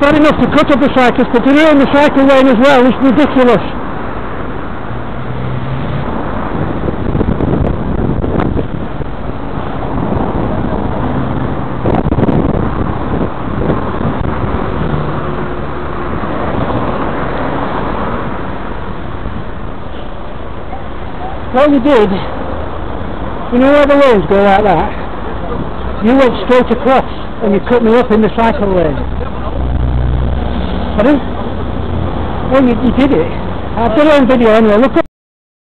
bad enough to cut up the cyclist, but to on the cycle lane as well is ridiculous. What you did, you know where the lanes go like that? You went straight across and you cut me up in the cycle lane. Pardon? Well, you, you did it. Uh, I've got it on video anyway. Look up